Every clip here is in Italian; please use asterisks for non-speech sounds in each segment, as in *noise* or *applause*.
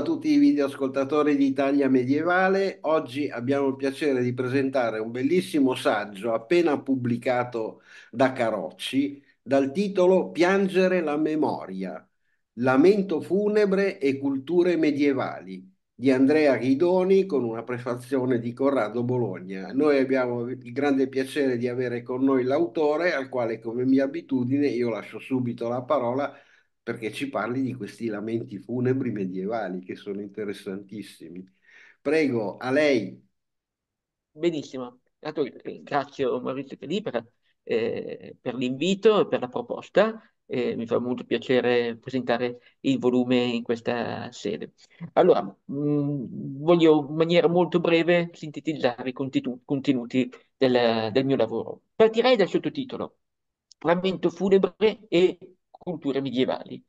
a tutti i videoascoltatori di Italia Medievale. Oggi abbiamo il piacere di presentare un bellissimo saggio appena pubblicato da Carocci dal titolo Piangere la memoria, lamento funebre e culture medievali di Andrea Ghidoni con una prefazione di Corrado Bologna. Noi abbiamo il grande piacere di avere con noi l'autore al quale come mia abitudine io lascio subito la parola perché ci parli di questi lamenti funebri medievali che sono interessantissimi. Prego, a lei. Benissimo, Intanto ringrazio Maurizio Cadì per, eh, per l'invito e per la proposta. Eh, mi fa molto piacere presentare il volume in questa sede. Allora, mh, mm, voglio in maniera molto breve sintetizzare i contitu- contenuti del, del mio lavoro. Partirei dal sottotitolo Lamento funebre e culture medievali.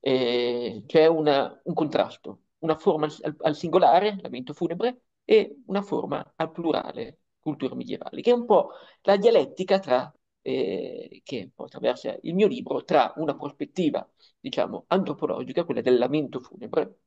Eh, c'è una, un contrasto, una forma al, al singolare, lamento funebre, e una forma al plurale, culture medievali, che è un po' la dialettica tra, eh, che attraversa il mio libro, tra una prospettiva, diciamo, antropologica, quella del lamento funebre,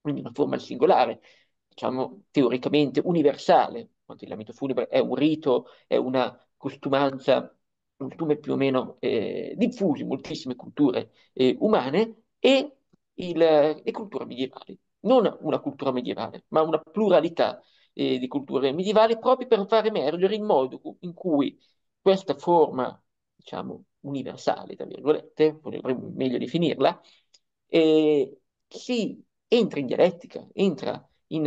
quindi una forma al singolare, diciamo, teoricamente universale, quanto il lamento funebre è un rito, è una costumanza costume più o meno eh, diffusi moltissime culture eh, umane e il, le culture medievali. Non una cultura medievale, ma una pluralità eh, di culture medievali proprio per far emergere il modo in cui questa forma, diciamo, universale, tra virgolette, potremmo meglio definirla, eh, si entra in dialettica, entra in,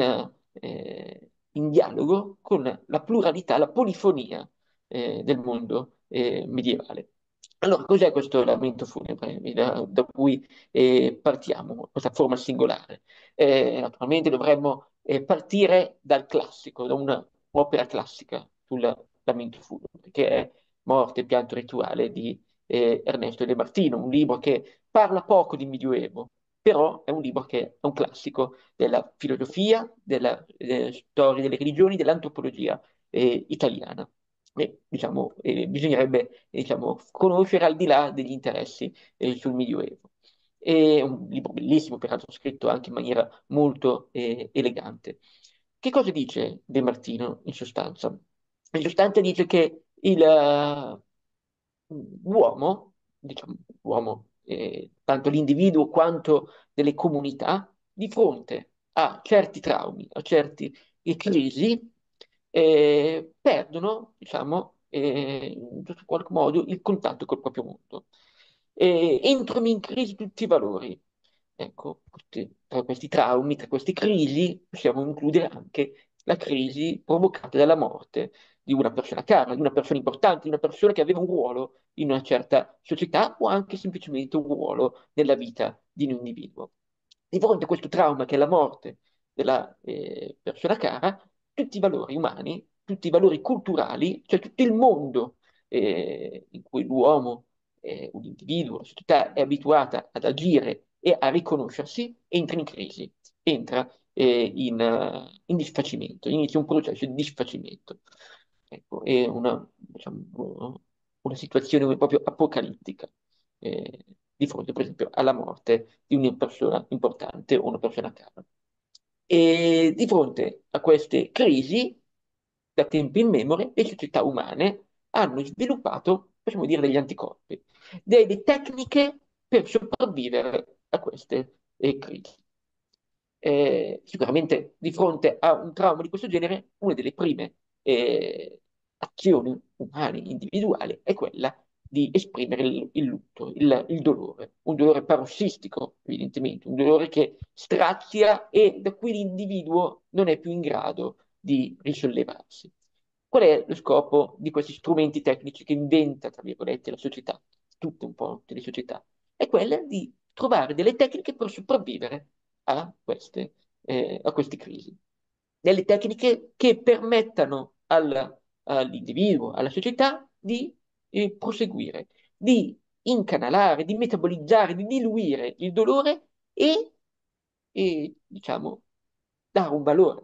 eh, in dialogo con la pluralità, la polifonia eh, del mondo eh, medievale. Allora, cos'è questo lamento funebre da, da cui eh, partiamo, questa forma singolare? Eh, naturalmente dovremmo eh, partire dal classico, da un'opera classica sul lamento funebre, che è Morte e pianto rituale di eh, Ernesto De Martino, un libro che parla poco di Medioevo, però è un libro che è un classico della filosofia, della eh, storia delle religioni, dell'antropologia eh, italiana e, diciamo, eh, bisognerebbe diciamo, conoscere al di là degli interessi eh, sul Medioevo. È un libro bellissimo, peraltro scritto anche in maniera molto eh, elegante. Che cosa dice De Martino in sostanza? In sostanza dice che il, l'uomo, diciamo, l'uomo, eh, tanto l'individuo quanto delle comunità, di fronte a certi traumi, a certe crisi, eh, perdono, diciamo, eh, in qualche modo il contatto col proprio mondo. Eh, entrano in crisi tutti i valori. Ecco, questi, tra questi traumi, tra queste crisi, possiamo includere anche la crisi provocata dalla morte di una persona cara, di una persona importante, di una persona che aveva un ruolo in una certa società o anche semplicemente un ruolo nella vita di un individuo. Di fronte a questo trauma che è la morte della eh, persona cara, tutti i valori umani, tutti i valori culturali, cioè tutto il mondo eh, in cui l'uomo, eh, un individuo, la società è abituata ad agire e a riconoscersi, entra in crisi, entra eh, in, in, disfacimento, inizia un processo di disfacimento. Ecco, è una, diciamo, una situazione proprio apocalittica eh, di fronte, per esempio, alla morte di una persona importante o una persona cara. E di fronte a queste crisi, da tempo in memoria, le società umane hanno sviluppato, possiamo dire, degli anticorpi, delle tecniche per sopravvivere a queste eh, crisi. Eh, sicuramente di fronte a un trauma di questo genere, una delle prime eh, azioni umane, individuali, è quella di esprimere il, il lutto, il, il, dolore, un dolore parossistico, evidentemente, un dolore che strazia e da cui l'individuo non è più in grado di risollevarsi. Qual è lo scopo di questi strumenti tecnici che inventa, tra virgolette, la società, tutte un po' tutte le società? È quella di trovare delle tecniche per sopravvivere a queste, eh, a queste crisi. Delle tecniche che permettano al, all'individuo, alla società, di eh, proseguire, di incanalare, di metabolizzare, di diluire il dolore e, e diciamo, dare un valore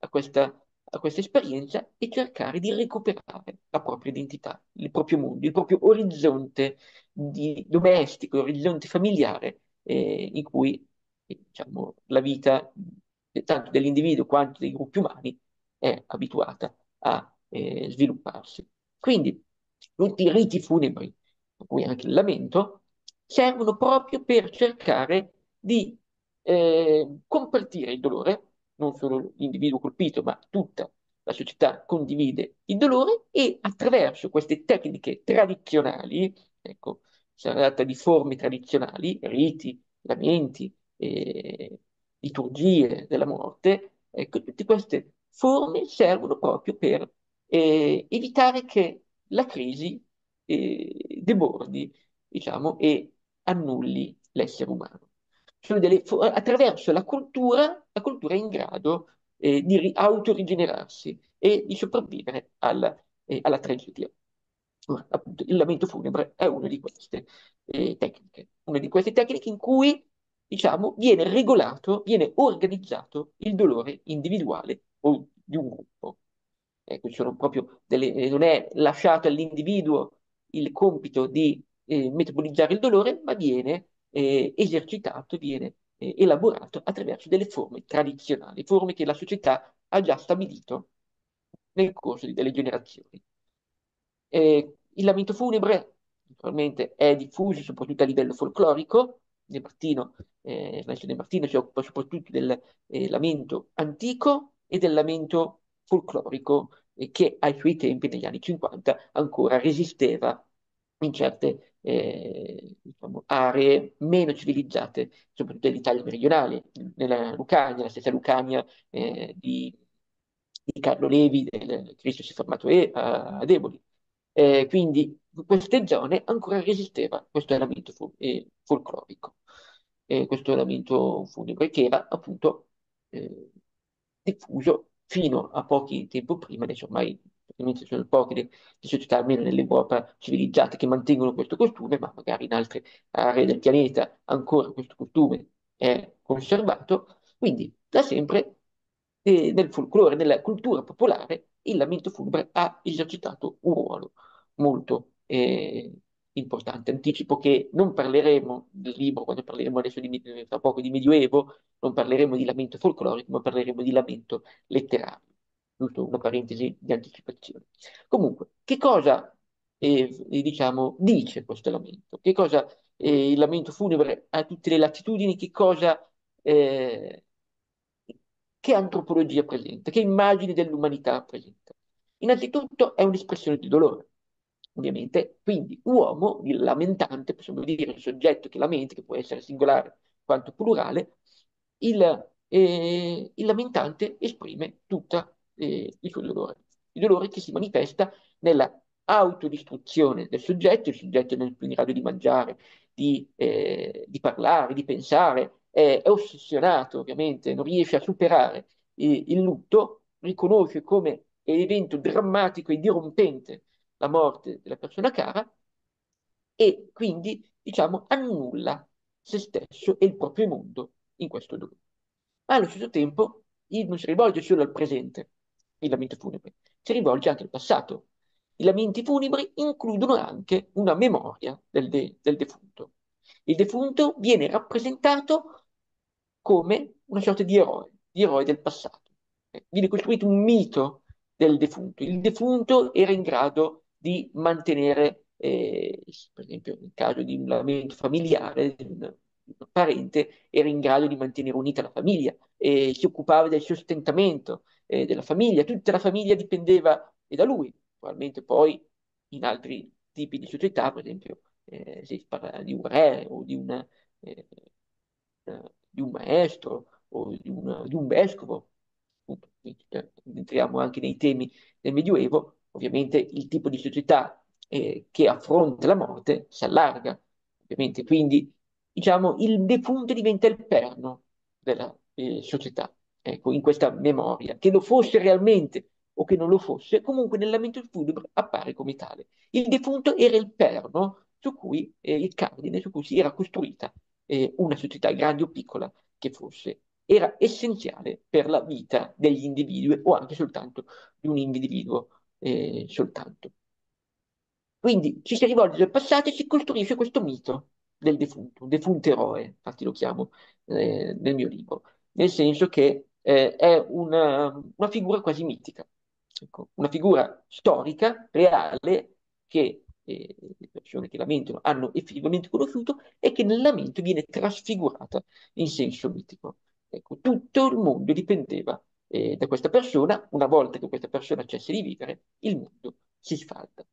a questa, a questa esperienza e cercare di recuperare la propria identità, il proprio mondo, il proprio orizzonte di, domestico, orizzonte familiare eh, in cui diciamo, la vita tanto dell'individuo quanto dei gruppi umani è abituata a eh, svilupparsi. Quindi tutti i riti funebri, per cui anche il lamento, servono proprio per cercare di eh, compartire il dolore, non solo l'individuo colpito, ma tutta la società condivide il dolore e attraverso queste tecniche tradizionali, ecco, si tratta di forme tradizionali, riti, lamenti, eh, liturgie della morte, ecco, tutte queste forme servono proprio per eh, evitare che la crisi eh, debordi, diciamo, e annulli l'essere umano. Delle, attraverso la cultura, la cultura è in grado eh, di autorigenerarsi e di sopravvivere alla, eh, alla tragedia. Appunto, il lamento funebre è una di queste eh, tecniche, una di queste tecniche in cui diciamo, viene regolato, viene organizzato il dolore individuale o di un gruppo. Ecco, sono proprio delle, eh, non è lasciato all'individuo il compito di eh, metabolizzare il dolore, ma viene eh, esercitato, viene eh, elaborato attraverso delle forme tradizionali, forme che la società ha già stabilito nel corso delle generazioni. Eh, il lamento funebre naturalmente è diffuso soprattutto a livello folclorico, De Martino, eh, De Martino si occupa soprattutto del eh, lamento antico e del lamento folclorico che ai suoi tempi, negli anni 50, ancora resisteva in certe eh, diciamo, aree meno civilizzate, soprattutto dell'Italia meridionale, nella Lucania, la stessa Lucania eh, di, di, Carlo Levi, del Cristo si è formato e, a, a Eboli. Eh, quindi queste zone ancora resisteva questo elemento fol eh, folclorico, eh, questo elemento funebre che era appunto eh, diffuso fino a pochi tempo prima, adesso ormai ovviamente sono poche le, società, almeno nell'Europa civilizzate, che mantengono questo costume, ma magari in altre aree del pianeta ancora questo costume è conservato. Quindi da sempre eh, nel folklore, nella cultura popolare, il lamento funebre ha esercitato un ruolo molto eh, importante. Anticipo che non parleremo del libro quando parleremo adesso di, tra poco di Medioevo, non parleremo di lamento folclorico, ma parleremo di lamento letterario. Giusto una parentesi di anticipazione. Comunque, che cosa eh, diciamo, dice questo lamento? Che cosa eh, il lamento funebre a tutte le latitudini? Che cosa eh, che antropologia presenta? Che immagini dell'umanità presenta? Innanzitutto è un'espressione di dolore ovviamente. Quindi uomo, il lamentante, possiamo dire il soggetto che lamenta, che può essere singolare quanto plurale, il, eh, il lamentante esprime tutto eh, il suo dolore. Il dolore che si manifesta nella autodistruzione del soggetto, il soggetto non è più in grado di mangiare, di, eh, di parlare, di pensare, è, è, ossessionato ovviamente, non riesce a superare eh, il lutto, riconosce come evento drammatico e dirompente la morte della persona cara e quindi, diciamo, annulla se stesso e il proprio mondo in questo dolore. Ma allo stesso tempo il non si rivolge solo al presente, il lamento funebre, si rivolge anche al passato. I lamenti funebri includono anche una memoria del, de del defunto. Il defunto viene rappresentato come una sorta di eroe, di eroe del passato. Viene costruito un mito del defunto. Il defunto era in grado di mantenere, eh, per esempio nel caso di un lamento familiare, un, un parente era in grado di mantenere unita la famiglia, eh, si occupava del sostentamento eh, della famiglia, tutta la famiglia dipendeva da lui, probabilmente poi in altri tipi di società, per esempio eh, si parla di un re o di, una, eh, di un maestro o di, una, di un vescovo, eh, entriamo anche nei temi del Medioevo, ovviamente il tipo di società eh, che affronta la morte si allarga, ovviamente, quindi diciamo il defunto diventa il perno della eh, società, ecco, in questa memoria, che lo fosse realmente o che non lo fosse, comunque nel lamento funebre appare come tale. Il defunto era il perno su cui, eh, il cardine su cui si era costruita eh, una società grande o piccola che fosse. Era essenziale per la vita degli individui o anche soltanto di un individuo eh, soltanto. Quindi ci si rivolge al passato e si costruisce questo mito del defunto, un defunto eroe, infatti lo chiamo eh, nel mio libro, nel senso che eh, è una, una, figura quasi mitica, ecco, una figura storica, reale, che eh, le persone che lamentano hanno effettivamente conosciuto e che nel lamento viene trasfigurata in senso mitico. Ecco, tutto il mondo dipendeva eh, da questa persona, una volta che questa persona cessa di vivere, il mondo si sfalda.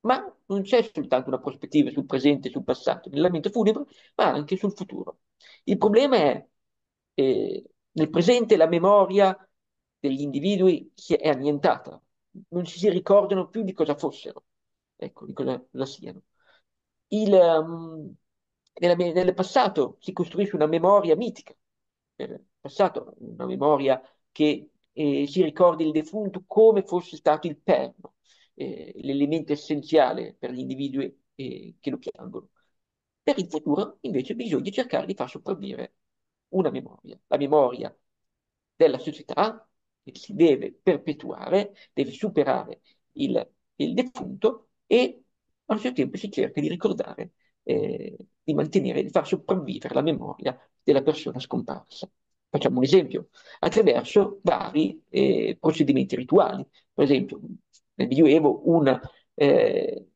Ma non c'è soltanto una prospettiva sul presente e sul passato, nel lamento funebre, ma anche sul futuro. Il problema è eh, nel presente la memoria degli individui si è annientata, non ci si ricordano più di cosa fossero, ecco, di cosa, cosa siano. Il, um, nella, nel passato si costruisce una memoria mitica, nel passato una memoria che eh, si ricordi il defunto come fosse stato il perno, eh, l'elemento essenziale per gli individui eh, che lo piangono. Per il futuro, invece, bisogna cercare di far sopravvivere una memoria, la memoria della società che si deve perpetuare, deve superare il, il defunto e allo stesso tempo si cerca di ricordare, eh, di mantenere, di far sopravvivere la memoria della persona scomparsa. Facciamo un esempio, attraverso vari eh, procedimenti rituali. Per esempio, nel Medioevo un eh,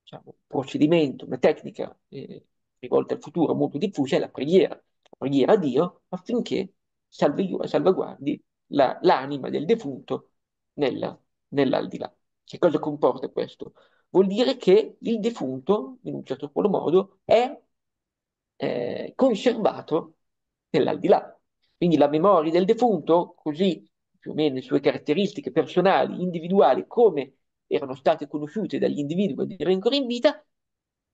diciamo, procedimento, una tecnica eh, rivolta al futuro molto diffusa è la preghiera, la preghiera a Dio affinché salvaguardi la, l'anima del defunto nella, nell'aldilà. Che cosa comporta questo? Vuol dire che il defunto, in un certo modo, è eh, conservato nell'aldilà. Quindi la memoria del defunto, così più o meno le sue caratteristiche personali, individuali, come erano state conosciute dagli individui quando erano ancora in vita,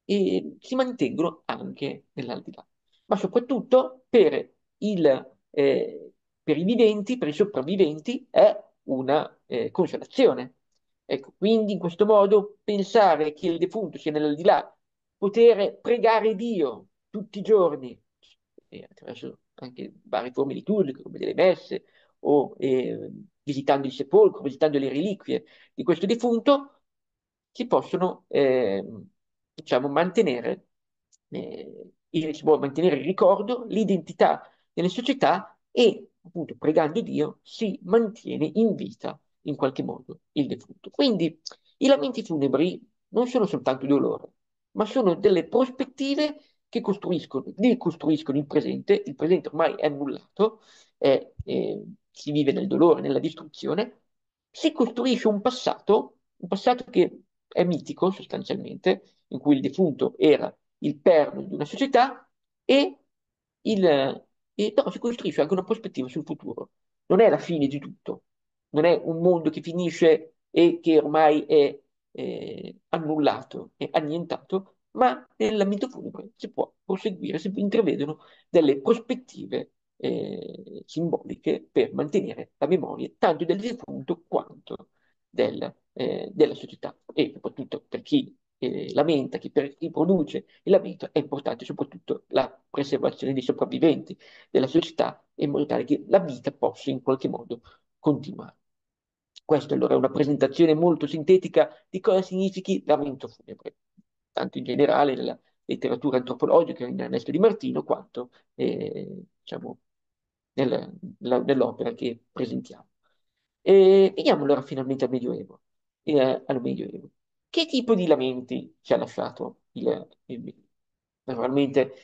eh, si mantengono anche nell'aldilà. Ma soprattutto per, il, eh, per i viventi, per i sopravviventi, è una eh, consolazione. Ecco, quindi in questo modo pensare che il defunto sia nell'aldilà, poter pregare Dio tutti i giorni, attraverso anche varie forme liturgiche come delle messe o eh, visitando il sepolcro, visitando le reliquie di questo defunto, si possono eh, diciamo, mantenere, eh, il, mantenere il ricordo, l'identità nelle società e appunto pregando Dio si mantiene in vita in qualche modo il defunto. Quindi i lamenti funebri non sono soltanto dolore, ma sono delle prospettive che costruiscono, ricostruiscono il presente, il presente ormai è annullato, è, è, si vive nel dolore, nella distruzione, si costruisce un passato, un passato che è mitico sostanzialmente, in cui il defunto era il perno di una società e, il, e no, si costruisce anche una prospettiva sul futuro. Non è la fine di tutto, non è un mondo che finisce e che ormai è eh, annullato, è annientato, ma nell'ambito funebre si può proseguire, si intravedono delle prospettive eh, simboliche per mantenere la memoria tanto del defunto quanto del, eh, della società e soprattutto per chi eh, lamenta, chi, per chi produce il lamento è importante soprattutto la preservazione dei sopravviventi della società in modo tale che la vita possa in qualche modo continuare. Questa allora è una presentazione molto sintetica di cosa significhi lamento funebre tanto in generale nella letteratura antropologica in Ernesto Di Martino, quanto eh, diciamo, nel, la, nell'opera che presentiamo. E veniamo allora finalmente al Medioevo. Eh, al Medioevo. Che tipo di lamenti ci ha lasciato il, il Medioevo? Naturalmente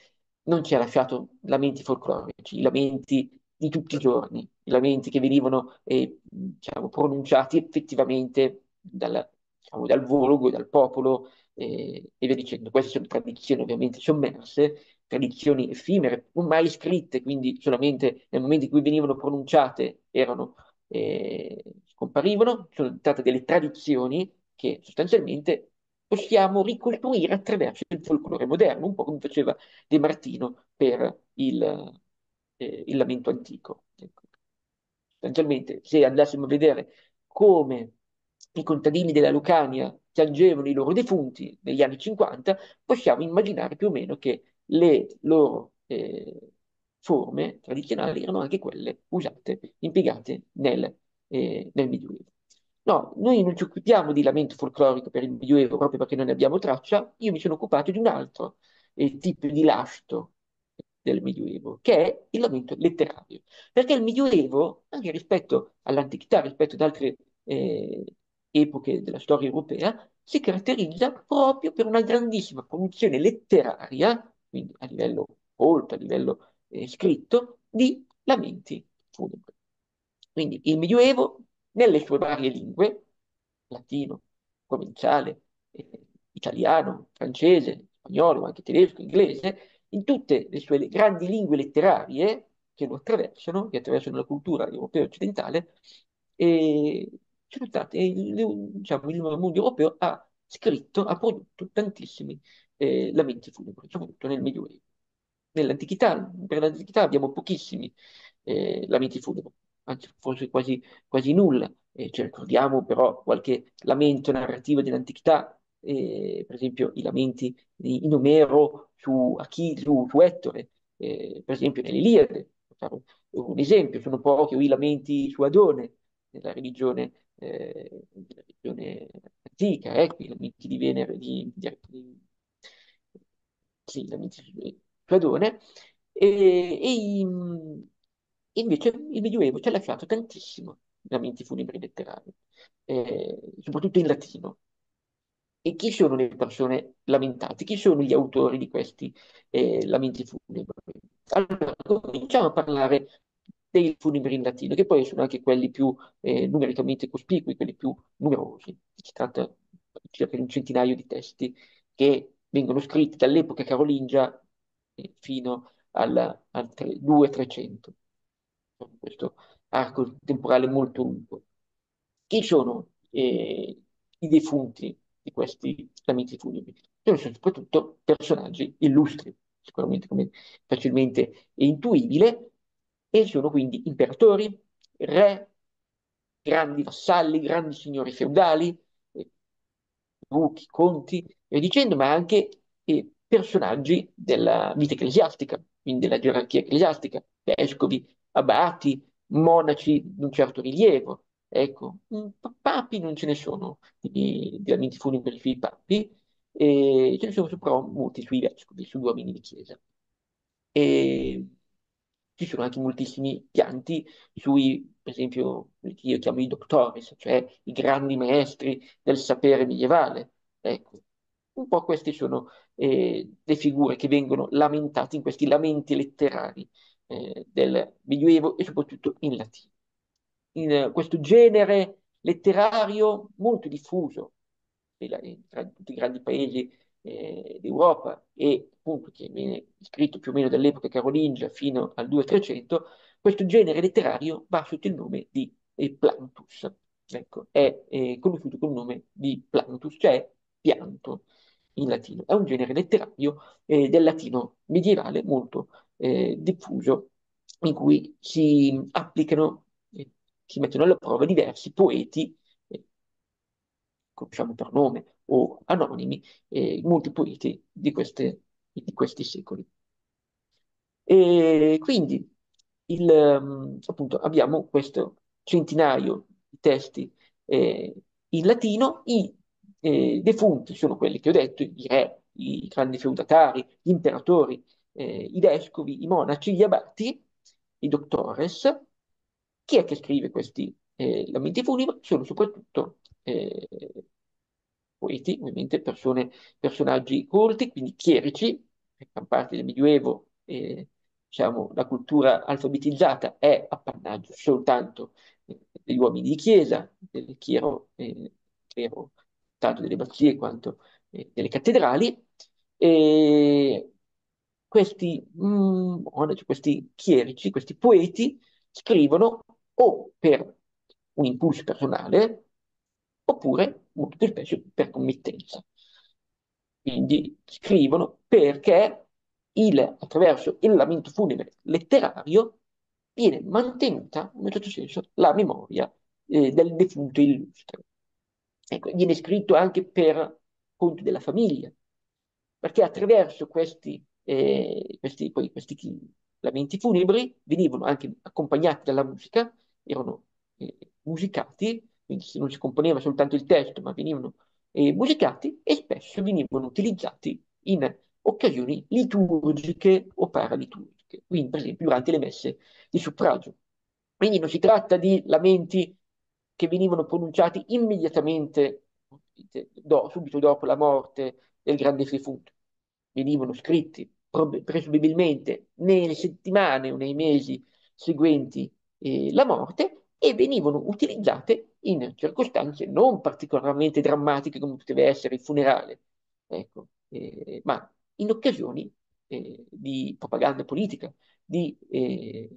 non ci ha lasciato lamenti folclorici, lamenti di tutti i giorni, i lamenti che venivano eh, diciamo, pronunciati effettivamente dal, diciamo, dal volgo, dal popolo, e, e via dicendo. Queste sono tradizioni ovviamente sommerse, tradizioni effimere, non mai scritte, quindi solamente nel momento in cui venivano pronunciate erano, eh, scomparivano, sono state delle tradizioni che sostanzialmente possiamo ricostruire attraverso il folklore moderno, un po' come faceva De Martino per il, eh, il lamento antico. Ecco. Sostanzialmente, se andassimo a vedere come i contadini della Lucania piangevano i loro defunti negli anni 50, possiamo immaginare più o meno che le loro eh, forme tradizionali erano anche quelle usate, impiegate nel, eh, nel Medioevo. No, noi non ci occupiamo di lamento folclorico per il Medioevo proprio perché non ne abbiamo traccia, io mi sono occupato di un altro, eh, tipo di lasto del Medioevo, che è il lamento letterario. Perché il Medioevo, anche rispetto all'antichità, rispetto ad altre eh, epoche della storia europea, si caratterizza proprio per una grandissima produzione letteraria, quindi a livello colto, a livello eh, scritto, di lamenti funebri. Quindi il Medioevo, nelle sue varie lingue, latino, provinciale, eh, italiano, francese, spagnolo, anche tedesco, inglese, in tutte le sue grandi lingue letterarie che lo attraversano, che attraversano la cultura europea occidentale, e state, il, diciamo, il mondo europeo ha scritto, ha prodotto tantissimi eh, lamenti funebri, soprattutto nel Medioevo. Nell'antichità, per l'antichità abbiamo pochissimi eh, lamenti funebri, anzi forse quasi, quasi nulla. Eh, ci ricordiamo però qualche lamento narrativo dell'antichità, eh, per esempio i lamenti di, in Omero su, Achille, su, su Ettore, eh, per esempio nell'Iliade, un esempio, sono pochi i lamenti su Adone, nella religione, eh, religione antica, ecco, i lamenti di Venere, di, di, di sì, i lamenti su Adone, e, e invece il Medioevo ci ha lasciato tantissimo lamenti funebri letterari, eh, soprattutto in latino. E chi sono le persone lamentate? Chi sono gli autori di questi eh, lamenti funebri? Allora, cominciamo a parlare dei funebri in latino, che poi sono anche quelli più eh, numericamente cospicui, quelli più numerosi. Si tratta di circa un centinaio di testi che vengono scritti dall'epoca carolingia eh, fino al, al 200-300. Questo arco temporale molto lungo. Chi sono eh, i defunti di questi lamenti funebri? Sono soprattutto personaggi illustri, sicuramente come facilmente intuibile, e sono quindi imperatori, re, grandi vassalli, grandi signori feudali, duchi, conti, e dicendo, ma anche eh, personaggi della vita ecclesiastica, quindi della gerarchia ecclesiastica, vescovi, abati, monaci di un certo rilievo. Ecco, papi non ce ne sono di, di lamenti funebri sui papi, e ce ne sono però molti sui vescovi, sugli uomini di chiesa. E ci sono anche moltissimi pianti sui, per esempio, che io chiamo i doctores, cioè i grandi maestri del sapere medievale. Ecco, un po' queste sono eh, le figure che vengono lamentate in questi lamenti letterari eh, del Medioevo e soprattutto in latino. In uh, questo genere letterario molto diffuso tra tutti i grandi paesi eh, d'Europa e appunto che viene scritto più o meno dall'epoca carolingia fino al 200-300, questo genere letterario va sotto il nome di eh, Plantus. Ecco, è eh, conosciuto col nome di Plantus, cioè pianto in latino. È un genere letterario eh, del latino medievale molto eh, diffuso in cui si applicano, eh, si mettono alla prova diversi poeti, conosciamo per nome o anonimi, eh, molti poeti di, queste, di questi secoli. E quindi il, um, appunto, abbiamo questo centinaio di testi eh, in latino, i eh, defunti sono quelli che ho detto, i re, i grandi feudatari, gli imperatori, eh, i vescovi, i monaci, gli abati, i doctores. Chi è che scrive questi eh, lamenti funebri? Sono soprattutto eh, poeti, ovviamente persone, personaggi colti, quindi chierici, che fanno parte del Medioevo, eh, diciamo, la cultura alfabetizzata è appannaggio soltanto eh, degli uomini di chiesa, del chiero, eh, chiero tanto delle abbazie quanto eh, delle cattedrali, e questi, mm, questi chierici, questi poeti, scrivono o per un impulso personale, oppure molto spesso per committenza. Quindi scrivono perché il, attraverso il lamento funebre letterario viene mantenuta, in un certo senso, la memoria eh, del defunto illustre. Ecco, viene scritto anche per conto della famiglia, perché attraverso questi, eh, questi, poi, questi lamenti funebri venivano anche accompagnati dalla musica, erano eh, musicati quindi non si componeva soltanto il testo, ma venivano eh, musicati e spesso venivano utilizzati in occasioni liturgiche o paraliturgiche, quindi per esempio durante le messe di suffragio. Quindi non si tratta di lamenti che venivano pronunciati immediatamente, do, subito dopo la morte del grande defunto, venivano scritti presumibilmente nelle settimane o nei mesi seguenti eh, la morte e venivano utilizzate in circostanze non particolarmente drammatiche come poteva essere il funerale, ecco, eh, ma in occasioni eh, di propaganda politica, di eh,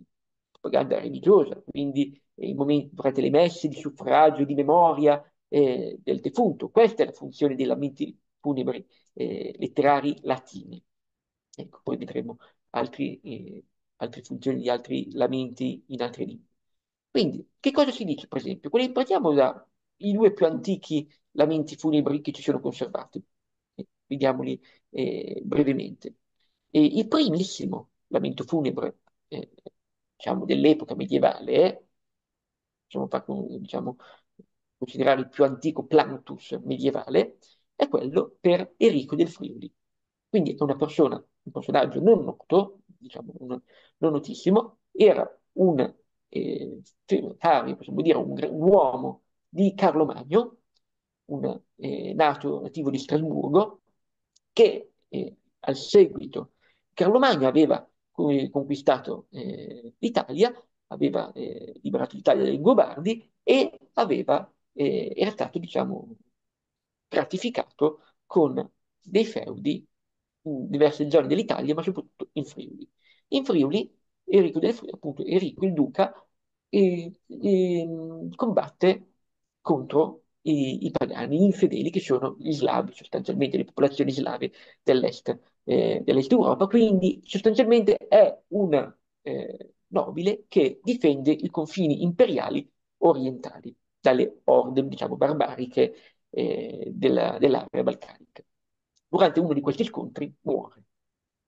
propaganda religiosa, quindi in momenti, durante le messe di suffragio, di memoria eh, del defunto. Questa è la funzione dei lamenti funebri eh, letterari latini. Ecco, poi vedremo altri, eh, altre funzioni di altri lamenti in altre lingue. Quindi, che cosa si dice, per esempio? Quelli, partiamo dai due più antichi lamenti funebri che ci sono conservati. Vediamoli eh, brevemente. E il primissimo lamento funebre, eh, diciamo, dell'epoca medievale, possiamo far, diciamo, considerare il più antico plantus medievale, è quello per Enrico del Friuli. Quindi è una persona, un personaggio non noto, diciamo, un, non notissimo, era un eh, possiamo dire un, un, uomo di Carlo Magno, un eh, nato nativo di Strasburgo, che eh, al seguito Carlo Magno aveva conquistato eh, l'Italia, aveva eh, liberato l'Italia dai Gobardi e aveva, eh, era stato, diciamo, gratificato con dei feudi in diverse zone dell'Italia, ma soprattutto in Friuli. In Friuli Enrico, del, appunto, Enrico il Duca e, e, combatte contro i, i, pagani, gli infedeli, che sono gli slavi, sostanzialmente le popolazioni slave dell'est, eh, dell'est Europa. Quindi sostanzialmente è un eh, nobile che difende i confini imperiali orientali dalle orde, diciamo, barbariche eh, della, dell'area balcanica. Durante uno di questi scontri muore.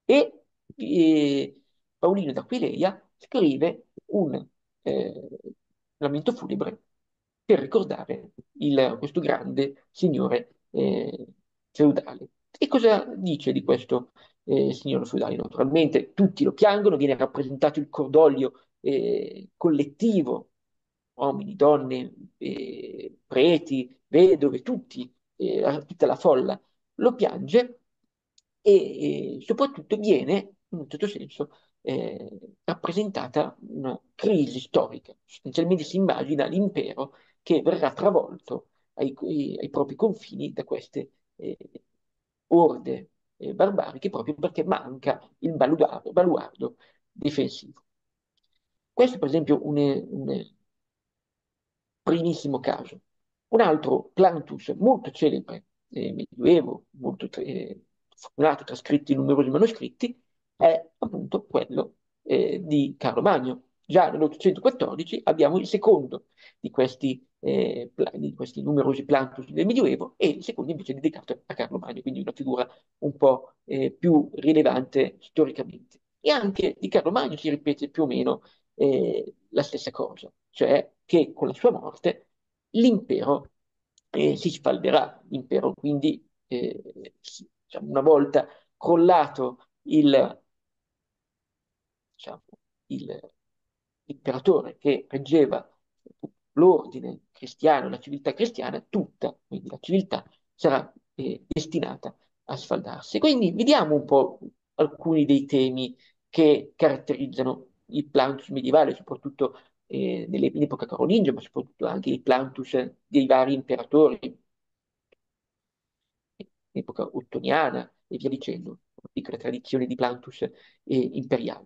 E, e Paolino d'Aquileia scrive un eh, lamento funebre per ricordare il, questo grande signore eh, feudale. E cosa dice di questo eh, signore feudale? Naturalmente tutti lo piangono, viene rappresentato il cordoglio eh, collettivo, uomini, donne, eh, preti, vedove, tutti, eh, tutta la folla lo piange e, soprattutto viene, in un certo senso, eh, rappresentata una crisi storica. Sostanzialmente si immagina l'impero che verrà travolto ai, ai propri confini da queste eh, orde eh, barbariche proprio perché manca il baluardo, baluardo difensivo. Questo per esempio un, un primissimo caso. Un altro plantus molto celebre eh, medioevo, molto eh, fortunato, trascritto in numerosi manoscritti, è appunto quello eh, di Carlo Magno. Già nell'814 abbiamo il secondo di questi, eh, di questi numerosi plantus del Medioevo e il secondo invece dedicato a Carlo Magno, quindi una figura un po' eh, più rilevante storicamente. E anche di Carlo Magno si ripete più o meno eh, la stessa cosa, cioè che con la sua morte l'impero eh, si spalderà, l'impero quindi eh, diciamo, una volta crollato il diciamo, l'imperatore che reggeva l'ordine cristiano, la civiltà cristiana, tutta, quindi la civiltà sarà eh, destinata a sfaldarsi. Quindi vediamo un po' alcuni dei temi che caratterizzano il plantus medievale, soprattutto eh, nell'epoca carolingia, ma soprattutto anche il plantus dei vari imperatori, epoca ottoniana e via dicendo, una piccola tradizione di plantus eh, imperiale.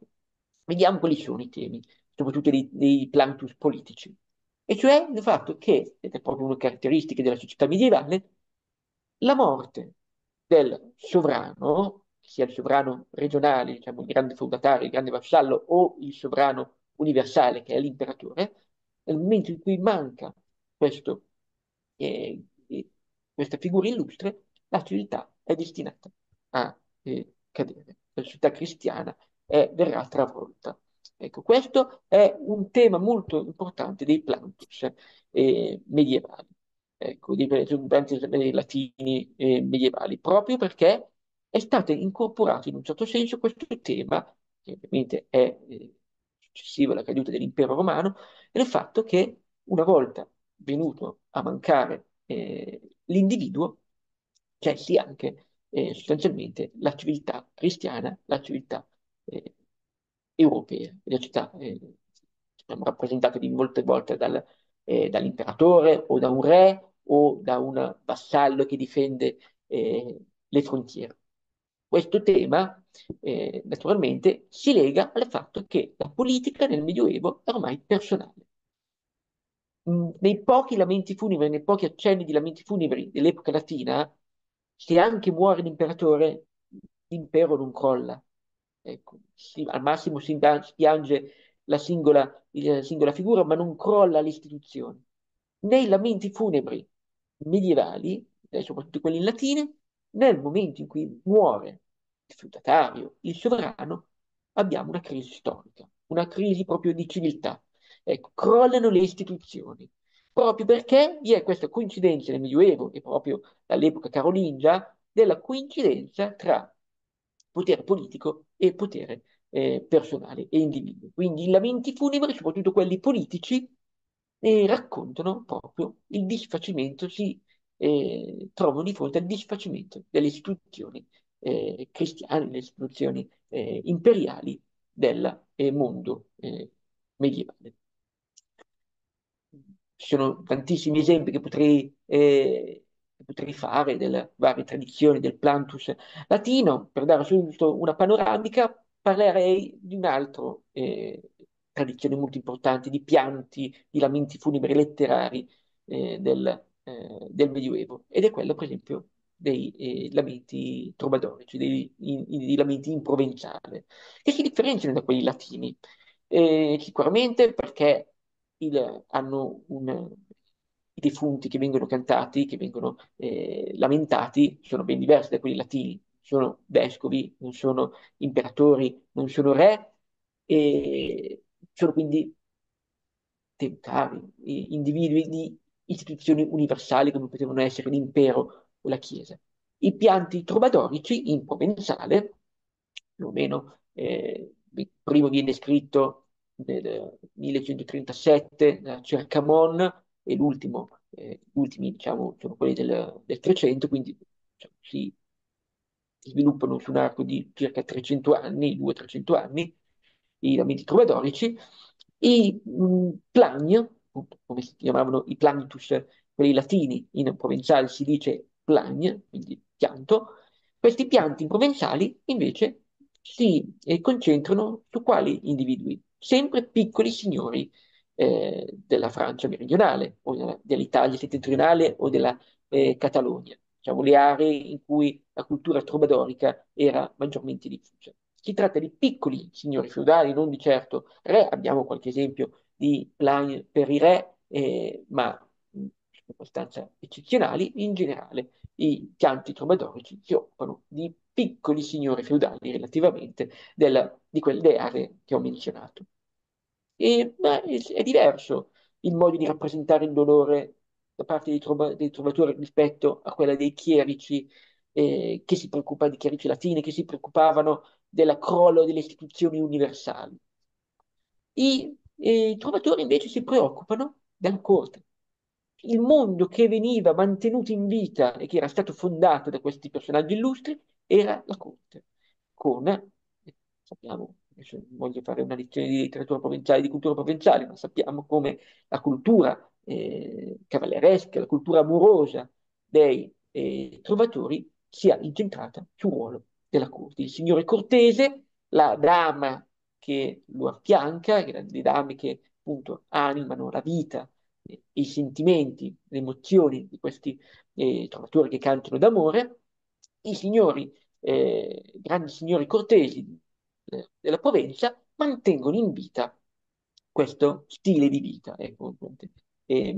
Vediamo quali sono i temi, soprattutto dei, dei plantus politici. E cioè il fatto che, ed è proprio una caratteristica della società medievale, la morte del sovrano, sia il sovrano regionale, diciamo il grande feudatario, il grande vassallo, o il sovrano universale, che è l'imperatore, nel momento in cui manca questo, eh, questa figura illustre, la civiltà è destinata a eh, cadere. La società cristiana eh, verrà travolta. Ecco, questo è un tema molto importante dei plantus eh, medievali, ecco, dei plantus latini eh, medievali, proprio perché è stato incorporato in un certo senso questo tema, che ovviamente è eh, successivo alla caduta dell'impero romano, del fatto che una volta venuto a mancare eh, l'individuo, cessi anche eh, sostanzialmente la civiltà cristiana, la civiltà eh, europea, la civiltà eh, diciamo, rappresentata di molte volte dal, eh, dall'imperatore o da un re o da un vassallo che difende eh, le frontiere. Questo tema, eh, naturalmente, si lega al fatto che la politica nel Medioevo è ormai personale. Mm, nei pochi lamenti funebri, nei pochi accenni di lamenti funebri dell'epoca latina, se anche muore l'imperatore, l'impero non crolla. Ecco, si, al massimo si piange la singola, la singola figura, ma non crolla l'istituzione. Nei lamenti funebri medievali, soprattutto quelli in latine, nel momento in cui muore il feudatario, il sovrano, abbiamo una crisi storica, una crisi proprio di civiltà. Ecco, crollano le istituzioni, proprio perché vi è questa coincidenza nel Medioevo e proprio dall'epoca carolingia della coincidenza tra potere politico e potere eh, personale e individuo. Quindi i lamenti funebri, soprattutto quelli politici, eh, raccontano proprio il disfacimento, si eh, trovano di fronte al disfacimento delle istituzioni eh, cristiane, delle istituzioni eh, imperiali del eh, mondo medievale. Ci sono tantissimi esempi che potrei, potrei fare delle varie tradizioni del plantus latino. Per dare subito una panoramica, parlerei di un'altra eh, tradizione molto importante di pianti, di lamenti funebri letterari eh, del, eh, del, Medioevo, ed è quello, per esempio, dei eh, lamenti trovadorici, dei, i, i, lamenti in provenzale, che si differenziano da quelli latini. Eh, sicuramente perché il, hanno un, defunti che vengono cantati, che vengono eh, lamentati, sono ben diversi da quelli latini sono vescovi, non sono imperatori, non sono re, e sono quindi templari, individui di istituzioni universali come potevano essere l'impero o la Chiesa. I pianti trovadorici in provenzale, più o meno, eh, il primo viene scritto nel 1137 da Cercamon e l'ultimo, eh, gli ultimi diciamo, sono quelli del, del 300, quindi diciamo, si sviluppano su un arco di circa 300 anni, 200-300 anni, i lamenti trovadorici, i mh, plagni, appunto, come si chiamavano i planitus, quelli latini, in provenzale si dice plagn, quindi pianto, questi pianti provenzali invece si eh, concentrano su quali individui? Sempre piccoli signori eh, della Francia meridionale, o dell'Italia settentrionale o della eh, Catalogna diciamo, le aree in cui la cultura trobadorica era maggiormente diffusa. Si tratta di piccoli signori feudali, non di certo re, abbiamo qualche esempio di plan per i re, eh, ma mh, abbastanza eccezionali, in generale i pianti trobadorici si occupano di piccoli signori feudali relativamente della, di quelle aree che ho menzionato. E, ma è, è diverso il modo di rappresentare il dolore da parte dei, trova, dei trovatori rispetto a quella dei chierici eh, che si preoccupavano, di chierici latini, che si preoccupavano del crollo delle istituzioni universali. I, I trovatori invece si preoccupano della corte. Il mondo che veniva mantenuto in vita e che era stato fondato da questi personaggi illustri era la corte, con, eh, sappiamo, voglio fare una lezione di letteratura provinciale, di cultura provinciale, ma sappiamo come la cultura eh, cavalleresca, la cultura amorosa dei eh, trovatori sia incentrata sul ruolo della corte. Il signore cortese, la dama che lo affianca, le dame che appunto animano la vita, eh, i sentimenti, le emozioni di questi eh, trovatori che cantano d'amore, i signori, eh, grandi signori cortesi della Provenza mantengono in vita questo stile di vita. Ecco, eh,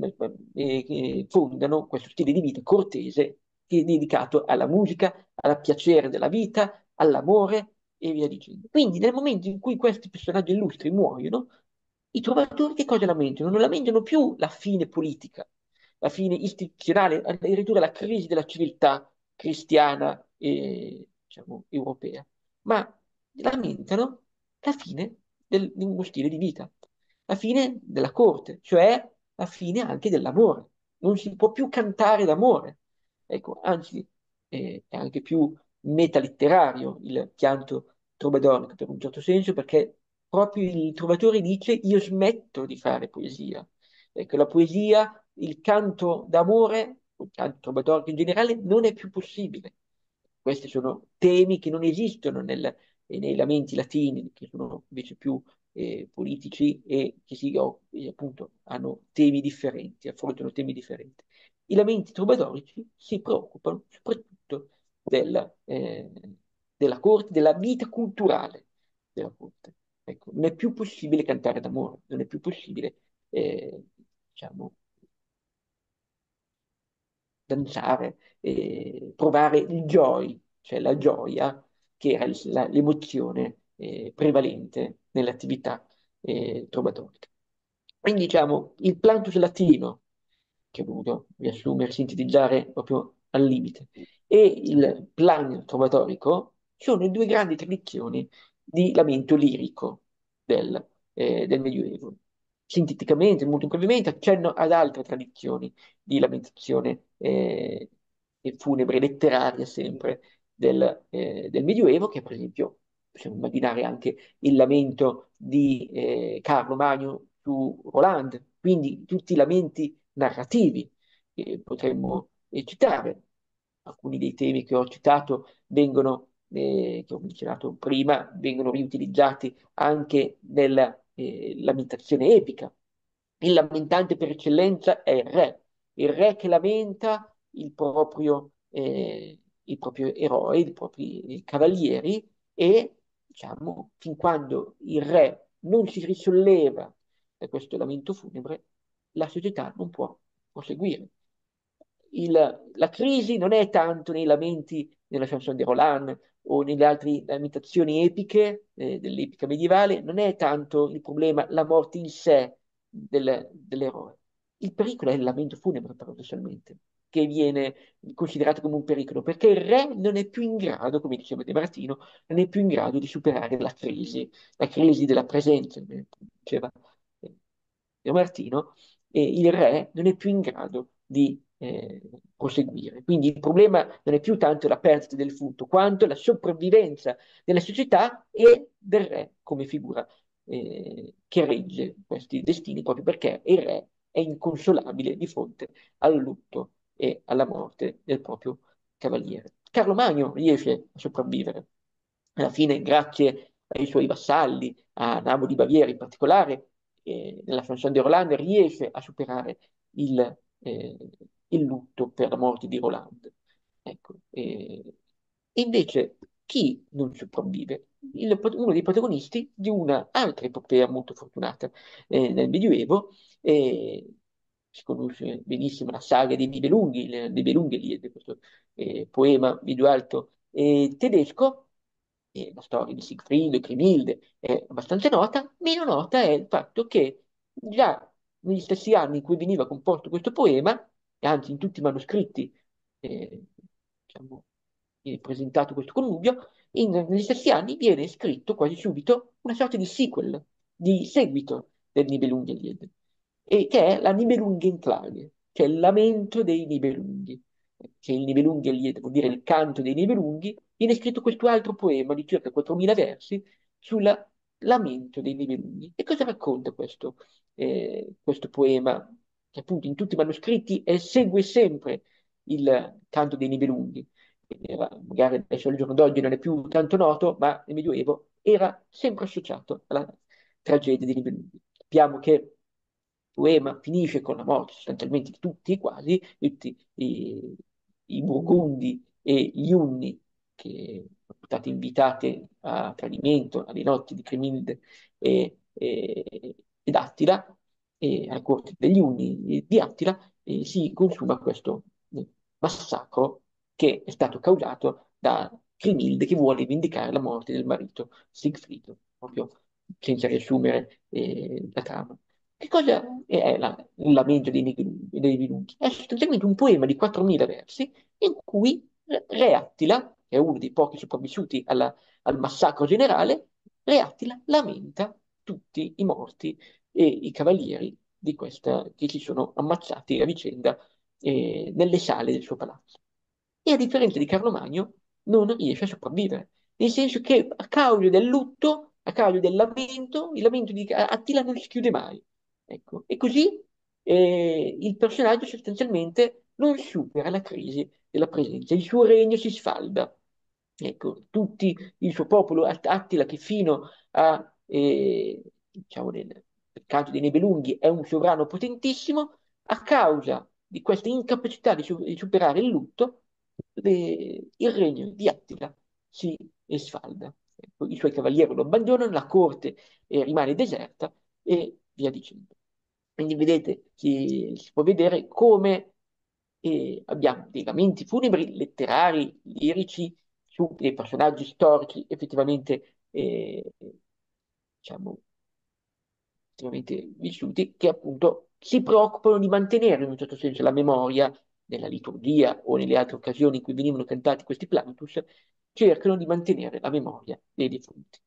eh, fondano questo stile di vita cortese che è dedicato alla musica, al piacere della vita, all'amore e via dicendo. Quindi nel momento in cui questi personaggi illustri muoiono, i trovatori che cosa lamentano? Non lamentano più la fine politica, la fine istituzionale, addirittura la crisi della civiltà cristiana e diciamo, europea, ma lamentano la fine del, di uno stile di vita, la fine della corte, cioè la fine anche dell'amore. Non si può più cantare d'amore. Ecco, anzi, eh, è anche più metalitterario il pianto trobadonico per un certo senso, perché proprio il trovatore dice io smetto di fare poesia. Ecco, la poesia, il canto d'amore, il canto trobadonico in generale, non è più possibile. Questi sono temi che non esistono nel, nei lamenti latini, che sono invece più eh, politici e che si, appunto, hanno temi differenti, affrontano temi differenti. I lamenti trobadorici si preoccupano soprattutto del, eh, della corte, della vita culturale della corte. Ecco, non è più possibile cantare d'amore, non è più possibile, eh, diciamo, danzare, eh, provare il joy, cioè la gioia, che era l'emozione eh, prevalente nell'attività eh, trovatorica. Quindi diciamo, il plantus latino, che ho voluto riassumere, sintetizzare proprio al limite, e il plan trovatorico sono le due grandi tradizioni di lamento lirico del, eh, del Medioevo. Sinteticamente, molto brevemente, accenno ad altre tradizioni di lamentazione eh, funebre letteraria sempre del, eh, del Medioevo, che per esempio possiamo immaginare anche il lamento di eh, Carlo Magno su Roland, quindi tutti i lamenti narrativi che potremmo citare. Alcuni dei temi che ho citato vengono, eh, che ho menzionato prima, vengono riutilizzati anche nella eh, lamentazione epica. Il lamentante per eccellenza è il re, il re che lamenta il proprio, eh, il proprio eroe, i propri cavalieri e diciamo, fin quando il re non si risolleva da questo lamento funebre, la società non può proseguire. Il, la crisi non è tanto nei lamenti nella chanson di Roland o nelle altre lamentazioni epiche eh, dell'epica medievale, non è tanto il problema la morte in sé del, dell'eroe. Il pericolo è il lamento funebre, paradossalmente che viene considerato come un pericolo, perché il re non è più in grado, come diceva De Martino, non è più in grado di superare la crisi, la crisi della presenza, come diceva eh, De Martino, e il re non è più in grado di eh, proseguire. Quindi il problema non è più tanto la perdita del frutto, quanto la sopravvivenza della società e del re come figura eh, che regge questi destini, proprio perché il re è inconsolabile di fronte al lutto e alla morte del proprio cavaliere. Carlo Magno riesce a sopravvivere. Alla fine, grazie ai suoi vassalli, a Namo di Baviera in particolare, eh, nella Chanson di Roland, riesce a superare il, eh, il, lutto per la morte di Roland. Ecco, eh, invece, chi non sopravvive? Il, uno dei protagonisti di una altra epopea molto fortunata eh, nel Medioevo, eh, si conosce benissimo la saga dei Nibelunghi, Nibelunghi, questo eh, poema medio-alto eh, tedesco, eh, la storia di Siegfried e Crimilde è abbastanza nota, meno nota è il fatto che già negli stessi anni in cui veniva composto questo poema, e anzi in tutti i manoscritti, eh, diciamo, viene presentato questo connubio, in, negli stessi anni viene scritto quasi subito una sorta di sequel, di seguito del Nibelunghi e che è la Nibelungenklage, cioè il lamento dei Nibelunghi. Che il Nibelunghi vuol dire il canto dei Nibelunghi, viene scritto questo altro poema di circa 4.000 versi sul lamento dei Nibelunghi. E cosa racconta questo, eh, questo poema? Che appunto in tutti i manoscritti eh, segue sempre il canto dei Nibelunghi. Era, magari adesso al giorno d'oggi non è più tanto noto, ma nel Medioevo era sempre associato alla tragedia dei Nibelunghi. Sappiamo che poema finisce con la morte sostanzialmente di tutti quasi, tutti i, i Burgundi e gli Unni che sono stati invitati a tradimento alle notti di Cremilde e, e, ed Attila, e alla corte degli Unni di Attila, e si consuma questo massacro che è stato causato da Crimilde che vuole vendicare la morte del marito Sigfrido, proprio senza riassumere eh, la trama. Che cosa è la, il lamento dei, dei Nibelunghi? È sostanzialmente un poema di 4.000 versi in cui Re Attila, che è uno dei pochi sopravvissuti alla, al massacro generale, Re Attila lamenta tutti i morti e i cavalieri questa, che si sono ammazzati a vicenda eh, nelle sale del suo palazzo. E a differenza di Carlo Magno, non riesce a sopravvivere, nel senso che a causa del lutto, a causa del lamento, il lamento di Attila non si chiude mai. Ecco. E così eh, il personaggio sostanzialmente non supera la crisi della presenza, il suo regno si sfalda. Ecco, tutti il suo popolo, Attila, che fino a, eh, diciamo nel, caso dei Nebelunghi, è un sovrano potentissimo, a causa di questa incapacità di, su- di superare il lutto, le, il regno di Attila si sfalda. Ecco, I suoi cavalieri lo abbandonano, la corte eh, rimane deserta e via dicendo. Quindi vedete, si, si può vedere come eh, abbiamo dei lamenti funebri letterari, lirici, su dei personaggi storici effettivamente, eh, diciamo, effettivamente vissuti, che appunto si preoccupano di mantenere in un certo senso la memoria nella liturgia o nelle altre occasioni in cui venivano cantati questi planutus, cercano di mantenere la memoria dei defunti.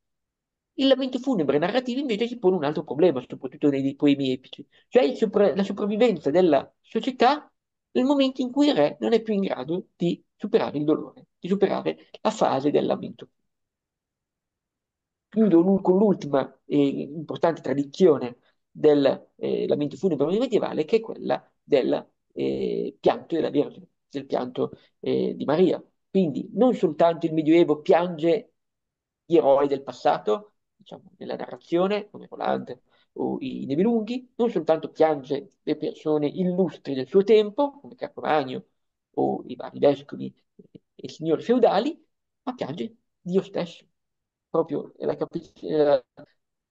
Il lamento funebre narrativo invece si pone un altro problema, soprattutto nei poemi epici, cioè sopra- la sopravvivenza della società nel momento in cui il re non è più in grado di superare il dolore, di superare la fase del lamento. Chiudo con l'ultima eh, importante tradizione del eh, lamento funebre medievale, che è quella del eh, pianto della Vergine, del pianto eh, di Maria. Quindi non soltanto il Medioevo piange gli eroi del passato, diciamo, nella narrazione, come Roland o i Nebelunghi, non soltanto piange le persone illustri del suo tempo, come Carpomagno o i vari vescovi e signori feudali, ma piange Dio stesso. Proprio la, la,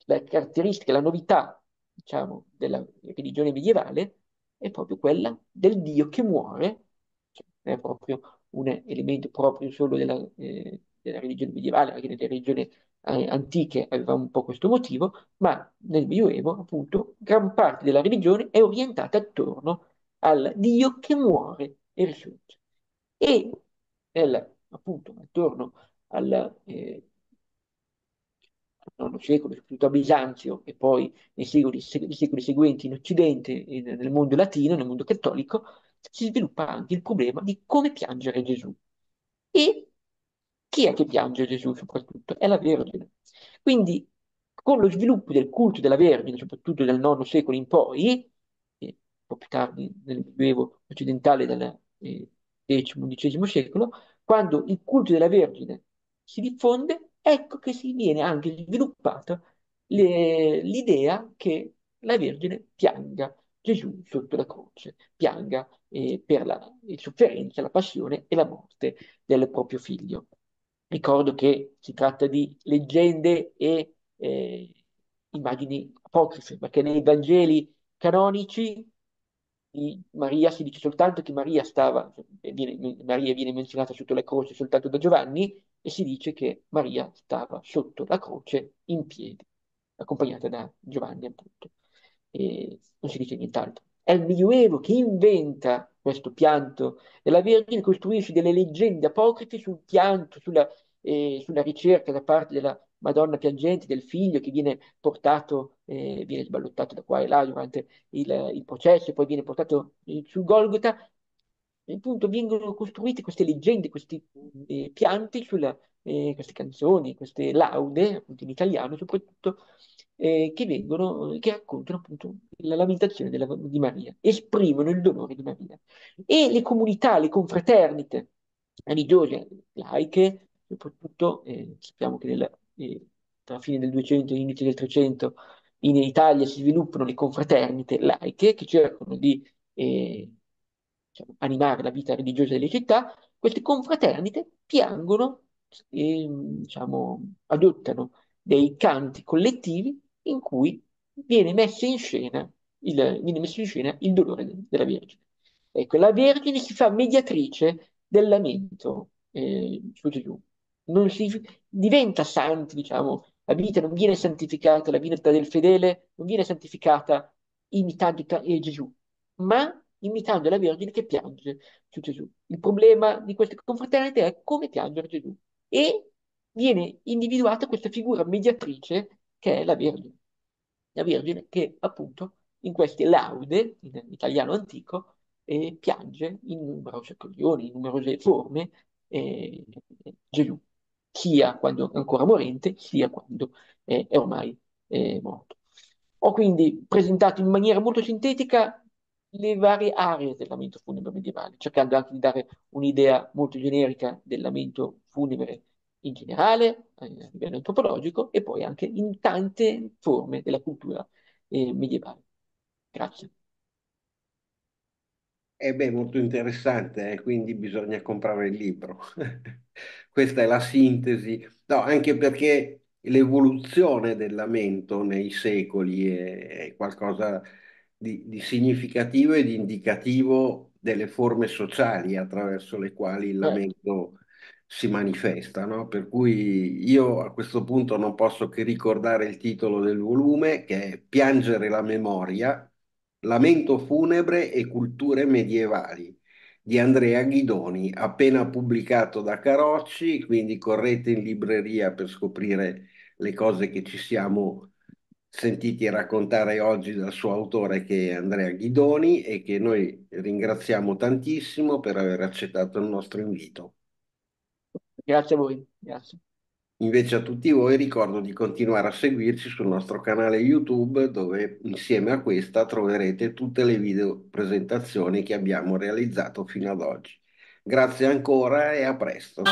la caratteristica, la novità, diciamo, della religione medievale è proprio quella del Dio che muore, cioè, è proprio un elemento proprio solo della, eh, della religione medievale, anche nelle religioni eh, antiche aveva un po' questo motivo, ma nel Medioevo, appunto, gran parte della religione è orientata attorno al Dio che muore e risorge. E nel, appunto, attorno al eh, nono secolo, soprattutto a Bisanzio e poi nei secoli, nei secoli seguenti in Occidente, in, nel mondo latino, nel mondo cattolico, si sviluppa anche il problema di come piangere Gesù. E chi è che piange Gesù soprattutto? È la Vergine. Quindi con lo sviluppo del culto della Vergine, soprattutto dal IX secolo in poi, e un po' più tardi nel Medioevo occidentale del X-XI secolo, quando il culto della Vergine si diffonde, ecco che si viene anche sviluppata l'idea che la Vergine pianga Gesù sotto la croce, pianga eh, per la sofferenza, la passione e la morte del proprio figlio. Ricordo che si tratta di leggende e eh, immagini apocrife, perché nei Vangeli canonici Maria si dice soltanto che Maria stava, viene, Maria viene menzionata sotto la croce soltanto da Giovanni, e si dice che Maria stava sotto la croce in piedi, accompagnata da Giovanni appunto. E non si dice nient'altro. È il Medioevo che inventa questo pianto della Vergine, costruisce delle leggende apocrife sul pianto, sulla, eh, sulla ricerca da parte della Madonna piangente del figlio che viene portato, eh, viene sballottato da qua e là durante il, il processo e poi viene portato eh, sul Golgota. E appunto vengono costruite queste leggende, questi eh, pianti sulla, eh, queste canzoni, queste laude, appunto in italiano soprattutto, eh, che vengono, che raccontano appunto la lamentazione della, di Maria, esprimono il dolore di Maria. E le comunità, le confraternite religiose laiche, soprattutto eh, sappiamo che nella, eh, tra la fine del 200 e l'inizio del 300 in Italia si sviluppano le confraternite laiche che cercano di eh, diciamo, animare la vita religiosa delle città, queste confraternite piangono e diciamo, adottano dei canti collettivi in cui viene messo in scena il, viene messo in scena il dolore della Vergine. Ecco, la Vergine si fa mediatrice del lamento eh, su Gesù. Non si diventa santi, diciamo, la vita non viene santificata, la vita del fedele non viene santificata imitando Gesù, ma imitando la Vergine che piange su Gesù. Il problema di queste confraternite è come piangere Gesù. E viene individuata questa figura mediatrice che è la Vergine. La Vergine che appunto in queste laude, in italiano antico, eh, piange in numerose occasioni, in numerose forme eh, Gesù, sia quando è ancora morente, sia quando è, è ormai eh, morto. Ho quindi presentato in maniera molto sintetica le varie aree del lamento funebre medievale, cercando anche di dare un'idea molto generica del lamento funebre in generale, eh, a livello antropologico, e poi anche in tante forme della cultura eh, medievale. Grazie. E beh, molto interessante, eh, Quindi bisogna comprare il libro. *laughs* Questa è la sintesi. No, anche perché l'evoluzione del lamento nei secoli è, è qualcosa di, di significativo e di indicativo delle forme sociali attraverso le quali il Certo. lamento si manifesta, no? Per cui io a questo punto non posso che ricordare il titolo del volume, che è Piangere la memoria, lamento funebre e culture medievali di Andrea Ghidoni, appena pubblicato da Carocci, quindi correte in libreria per scoprire le cose che ci siamo sentiti raccontare oggi dal suo autore che è Andrea Ghidoni e che noi ringraziamo tantissimo per aver accettato il nostro invito. Grazie a voi. Grazie. Invece a tutti voi ricordo di continuare a seguirci sul nostro canale YouTube dove insieme a questa troverete tutte le video presentazioni che abbiamo realizzato fino ad oggi. Grazie ancora e a presto.